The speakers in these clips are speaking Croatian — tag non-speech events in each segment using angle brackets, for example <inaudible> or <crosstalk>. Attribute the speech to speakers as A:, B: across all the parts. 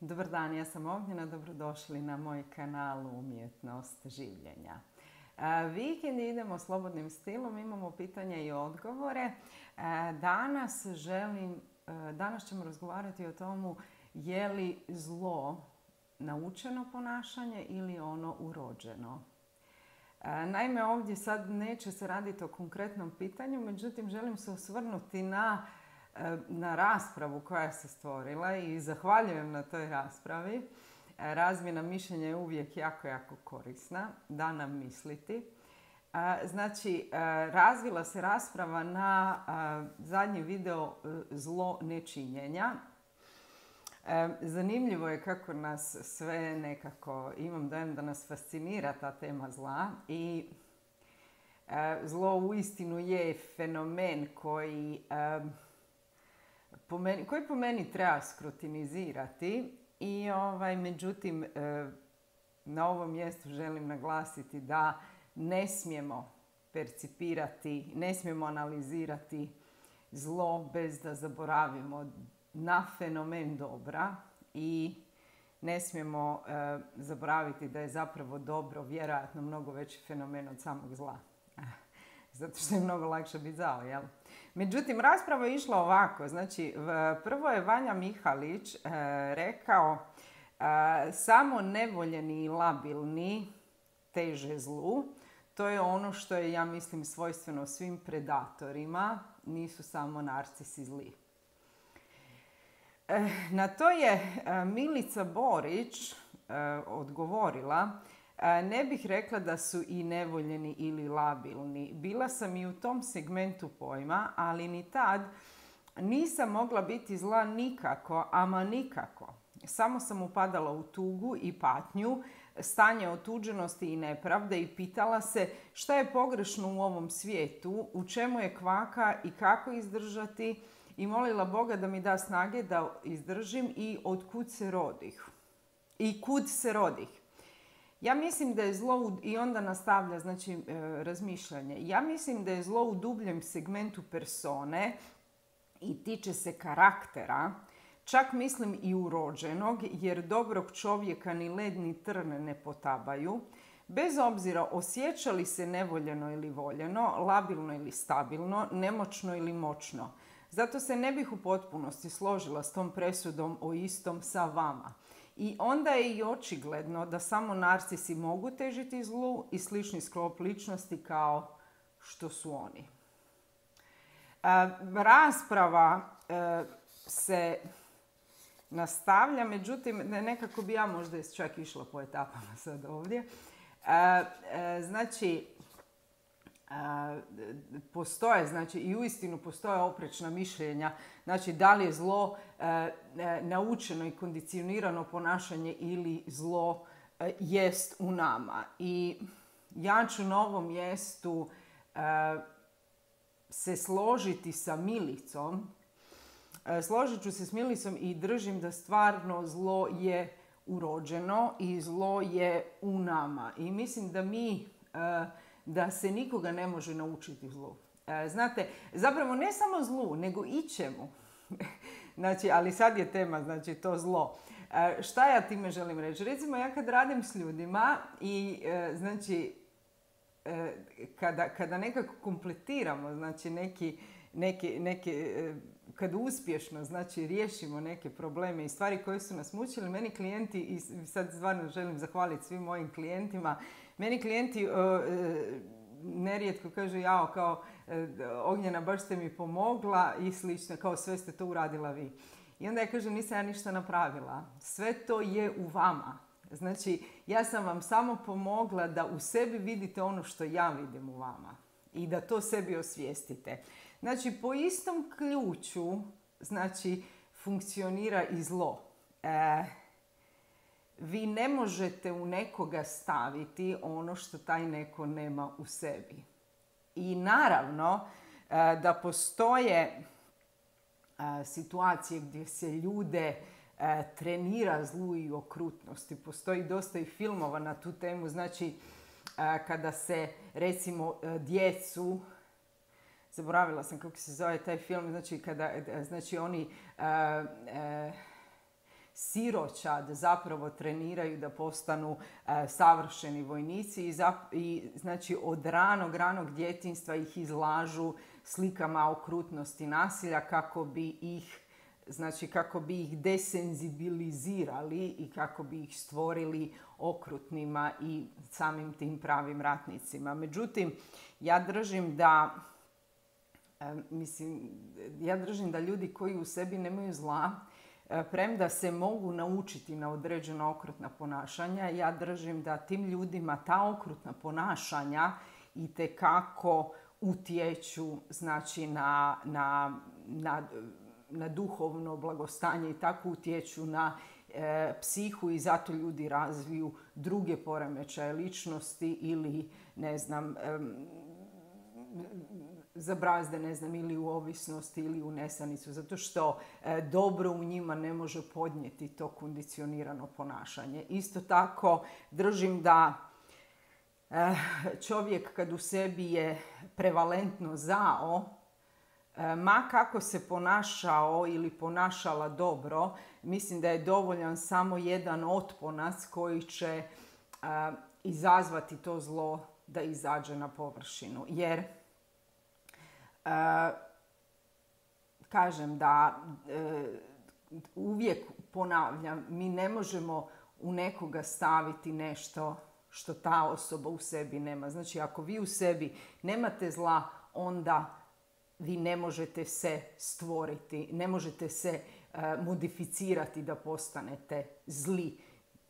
A: Dobar dan, ja sam Ognjena, dobrodošli na moj kanal Umjetnost življenja. Vikend idemo slobodnim stilom, imamo pitanja i odgovore. Danas želim, danas ćemo razgovarati o tomu je li zlo naučeno ponašanje ili ono urođeno. Naime, ovdje sad neće se raditi o konkretnom pitanju, međutim želim se osvrnuti na na raspravu koja se stvorila i zahvaljujem na toj raspravi. Razmjena mišljenja je uvijek jako, jako korisna, da nam misliti. Znači, razvila se rasprava na zadnji video zlo nečinjenja. Zanimljivo je kako nas sve nekako, imam dojem da nas fascinira ta tema zla i zlo uistinu je fenomen koji po meni, koji po meni treba skrutinizirati i ovaj, međutim e, na ovom mjestu želim naglasiti da ne smijemo percipirati, ne smijemo analizirati zlo bez da zaboravimo na fenomen dobra i ne smijemo e, zaboraviti da je zapravo dobro vjerojatno mnogo veći fenomen od samog zla. <laughs> Zato što je mnogo lakše biti zao, jel? Međutim, rasprava je išla ovako. Znači, prvo je Vanja Mihalić e, rekao e, samo nevoljeni i labilni teže zlu. To je ono što je, ja mislim, svojstveno svim predatorima. Nisu samo narcisi zli. E, na to je Milica Borić odgovorila ne bih rekla da su i nevoljeni ili labilni. Bila sam i u tom segmentu pojma, ali ni tad nisam mogla biti zla nikako, ama nikako. Samo sam upadala u tugu i patnju, stanje otuđenosti i nepravde i pitala se šta je pogrešno u ovom svijetu, u čemu je kvaka i kako izdržati i molila Boga da mi da snage da izdržim i od kud se rodih. I kud se rodih. Ja mislim da je zlo, i onda nastavlja znači, e, razmišljanje, ja mislim da je zlo u dubljem segmentu persone i tiče se karaktera, čak mislim i urođenog, jer dobrog čovjeka ni led ni trn ne potabaju, bez obzira osjeća li se nevoljeno ili voljeno, labilno ili stabilno, nemoćno ili moćno. Zato se ne bih u potpunosti složila s tom presudom o istom sa vama. I onda je i očigledno da samo narcisi mogu težiti zlu i slični sklop ličnosti kao što su oni. E, rasprava e, se nastavlja, međutim nekako bi ja možda čak išla po etapama sad ovdje. E, znači, postoje, znači i uistinu postoje oprečna mišljenja, znači da li je zlo e, e, naučeno i kondicionirano ponašanje ili zlo e, jest u nama. I ja ću na ovom mjestu se složiti sa Milicom, složit ću se s Milicom i držim da stvarno zlo je urođeno i zlo je u nama. I mislim da mi da se nikoga ne može naučiti zlu. E, znate, zapravo ne samo zlu, nego i čemu. <laughs> znači, ali sad je tema, znači to zlo. E, šta ja time želim reći? Recimo, ja kad radim s ljudima i e, znači, kada, kada nekako kompletiramo, znači neki, neki, neki kad uspješno znači riješimo neke probleme i stvari koje su nas mučili, meni klijenti, i sad stvarno želim zahvaliti svim mojim klijentima, meni klijenti e, nerijetko kažu jao kao e, Ognjena baš ste mi pomogla i slično, kao sve ste to uradila vi. I onda ja kažem nisam ja ništa napravila. Sve to je u vama. Znači, ja sam vam samo pomogla da u sebi vidite ono što ja vidim u vama i da to sebi osvijestite. Znači, po istom ključu znači, funkcionira i zlo. E, vi ne možete u nekoga staviti ono što taj neko nema u sebi. I naravno e, da postoje e, situacije gdje se ljude e, trenira zlu i okrutnosti. Postoji dosta i filmova na tu temu. Znači, kada se recimo djecu zaboravila sam kako se zove taj film, znači kada znači oni siroćad zapravo treniraju da postanu savršeni vojnici i, i znači od ranog, ranog djetinstva ih izlažu slikama okrutnosti nasilja kako bi ih znači kako bi ih desenzibilizirali i kako bi ih stvorili okrutnima i samim tim pravim ratnicima. Međutim, ja držim da mislim, ja držim da ljudi koji u sebi nemaju zla, e, premda se mogu naučiti na određena okrutna ponašanja, ja držim da tim ljudima ta okrutna ponašanja i kako utječu znači, na, na, na, na duhovno blagostanje i tako utječu na e, psihu i zato ljudi razviju druge poremećaje ličnosti ili ne znam zabrazde, ne znam, ili u ovisnosti ili u nesanicu, zato što e, dobro u njima ne može podnijeti to kondicionirano ponašanje. Isto tako držim da e, čovjek kad u sebi je prevalentno zao, e, ma kako se ponašao ili ponašala dobro, mislim da je dovoljan samo jedan otponac koji će izazvati to zlo da izađe na površinu. Jer kažem da e, uvijek ponavljam, mi ne možemo u nekoga staviti nešto što ta osoba u sebi nema. Znači ako vi u sebi nemate zla, onda vi ne možete se stvoriti, ne možete se e, modificirati da postanete zli.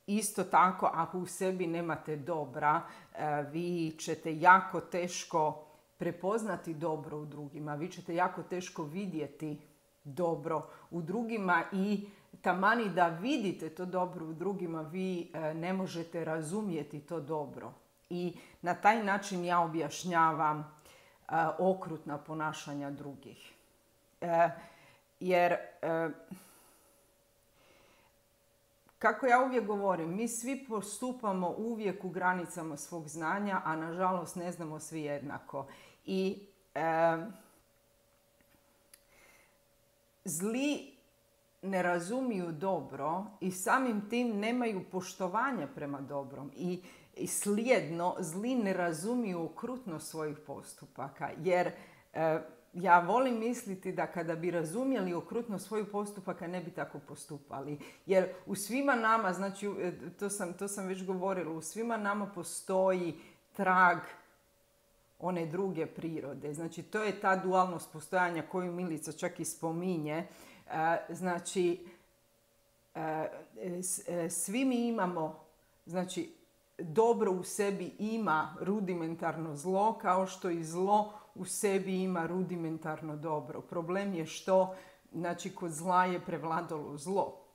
A: Isto tako, ako u sebi nemate dobra, e, vi ćete jako teško prepoznati dobro u drugima. Vi ćete jako teško vidjeti dobro u drugima i tamani da vidite to dobro u drugima, vi e, ne možete razumjeti to dobro. I na taj način ja objašnjavam e, okrutna ponašanja drugih. E, jer kako ja uvijek govorim, mi svi postupamo uvijek u granicama svog znanja, a nažalost ne znamo svi jednako. I zli ne razumiju dobro i samim tim nemaju poštovanja prema dobrom. I, i slijedno zli ne razumiju okrutnost svojih postupaka. Jer ja volim misliti da kada bi razumjeli okrutno svojih postupaka ne bi tako postupali. Jer u svima nama, znači e, to sam, to sam već govorila, u svima nama postoji trag one druge prirode. Znači to je ta dualnost postojanja koju Milica čak i spominje. E, znači e, svi mi imamo, znači dobro u sebi ima rudimentarno zlo kao što i zlo u sebi ima rudimentarno dobro. Problem je što znači, kod zla je prevladalo zlo.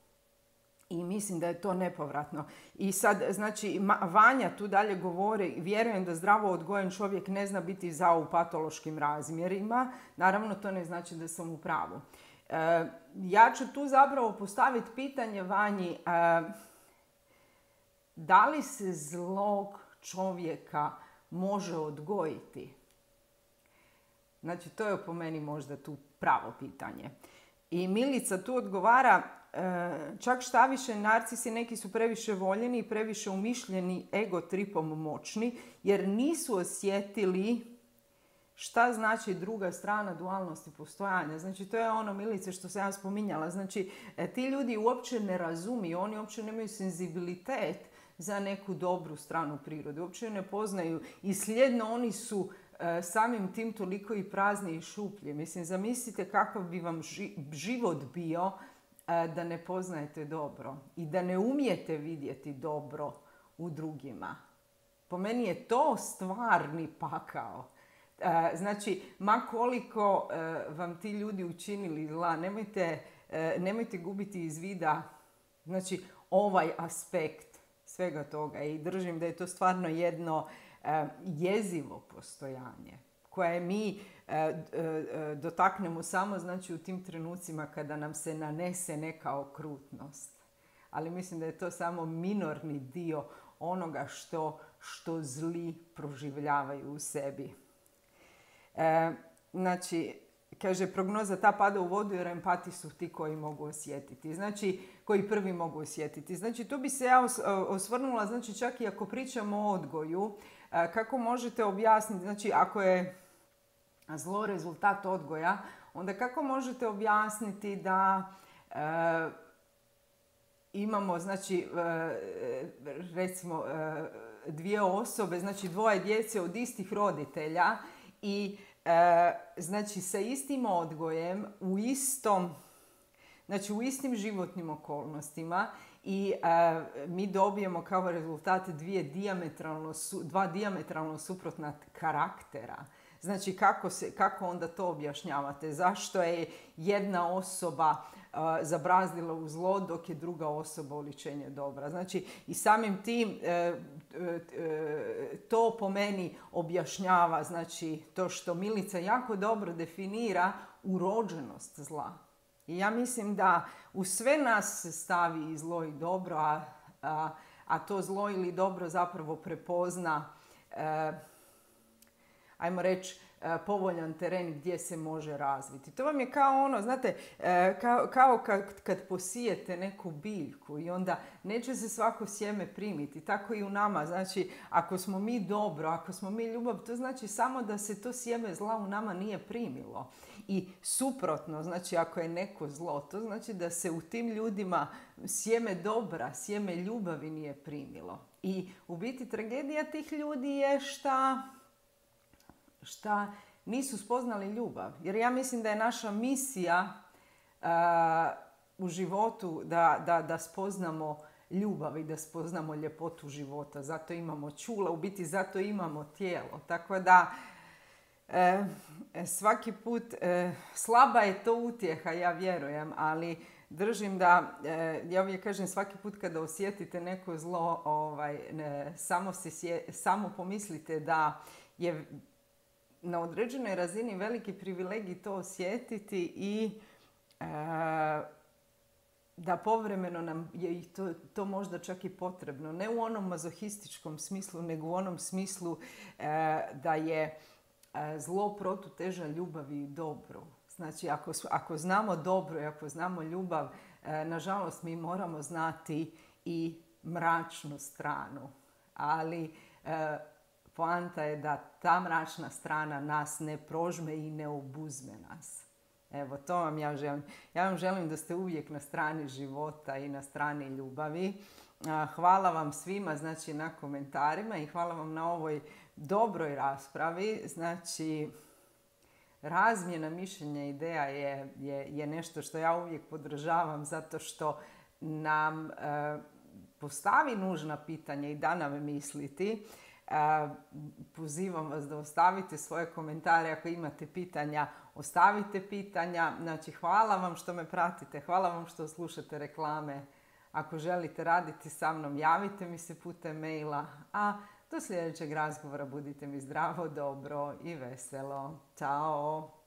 A: I mislim da je to nepovratno. I sad, znači, Vanja tu dalje govori, vjerujem da zdravo odgojen čovjek ne zna biti za u patološkim razmjerima. Naravno, to ne znači da sam u pravu. E, ja ću tu zapravo postaviti pitanje Vanji, e, da li se zlog čovjeka može odgojiti? Znači, to je po meni možda tu pravo pitanje. I Milica tu odgovara, čak šta više, narcisi neki su previše voljeni i previše umišljeni ego tripom moćni, jer nisu osjetili šta znači druga strana dualnosti postojanja. Znači, to je ono, Milice, što sam ja spominjala. Znači, e, ti ljudi uopće ne razumiju, oni uopće nemaju senzibilitet za neku dobru stranu prirode. Uopće ne poznaju i slijedno oni su E, samim tim toliko i prazni i šuplji. Mislim, zamislite kakav bi vam život bio e, da ne poznajete dobro i da ne umijete vidjeti dobro u drugima. Po meni je to stvarni pakao. Znači, ma koliko vam ti ljudi učinili zla, nemojte, nemojte gubiti iz vida znači, ovaj aspekt svega toga. I držim da je to stvarno jedno jezivo postojanje koje mi e, e, e, dotaknemo samo znači u tim trenucima kada nam se nanese neka okrutnost. Ali mislim da je to samo minorni dio onoga što, što zli proživljavaju u sebi. znači, kaže prognoza ta pada u vodu jer empati su ti koji mogu osjetiti. Znači, koji prvi mogu osjetiti. Znači, tu bi se ja osvrnula, znači čak i ako pričamo o odgoju, kako možete objasniti, znači ako je zlo rezultat odgoja, onda kako možete objasniti da imamo, znači, recimo, dvije osobe, znači dvoje djece od istih roditelja i E, znači sa istim odgojem u istom znači u istim životnim okolnostima i e, mi dobijemo kao rezultat dvije diametralno, dva diametralno suprotna karaktera. Znači kako, se, kako onda to objašnjavate? Zašto je jedna osoba zabrazdila u zlo dok je druga osoba uličenje dobra. Znači i samim tim e, e, e, to po meni objašnjava znači to što Milica jako dobro definira urođenost zla. I ja mislim da u sve nas se stavi i zlo i dobro, a, a, to zlo ili dobro zapravo prepozna, ajmo reći, povoljan teren gdje se može razviti. To vam je kao ono, znate, e, kao, kao kad, kad posijete neku biljku i onda neće se svako sjeme primiti. Tako i u nama. Znači, ako smo mi dobro, ako smo mi ljubav, to znači samo da se to sjeme zla u nama nije primilo. I suprotno, znači ako je neko zlo, to znači da se u tim ljudima sjeme dobra, sjeme ljubavi nije primilo. I u biti tragedija tih ljudi je šta šta nisu spoznali ljubav. Jer ja mislim da je naša misija u životu da, da, da spoznamo ljubav i da spoznamo ljepotu života. Zato imamo čula, u biti zato imamo tijelo. Tako da e, svaki put, e, slaba je to utjeha, ja vjerujem, ali držim da, e, ja uvijek kažem svaki put kada osjetite neko zlo, ovaj, samo, se, samo pomislite da je na određenoj razini veliki privilegij to osjetiti i e, da povremeno nam je i to, to možda čak i potrebno. Ne u onom mazohističkom smislu, nego u onom smislu e, da je e, zlo protuteža ljubavi i dobru. Znači, ako, ako znamo dobro i ako znamo ljubav, nažalost mi moramo znati i mračnu stranu. Ali poanta je da ta mračna strana nas ne prožme i ne obuzme nas. Evo, to vam ja želim. Ja vam želim da ste uvijek na strani života i na strani ljubavi. Hvala vam svima znači, na komentarima i hvala vam na ovoj dobroj raspravi. Znači, razmjena mišljenja ideja je, je, je nešto što ja uvijek podržavam zato što nam e, postavi nužna pitanja i da nam misliti. Pozivam vas da ostavite svoje komentare ako imate pitanja, ostavite pitanja. Znači, hvala vam što me pratite, hvala vam što slušate reklame. Ako želite raditi sa mnom, javite mi se putem maila. A do sljedećeg razgovora budite mi zdravo, dobro i veselo. Ćao!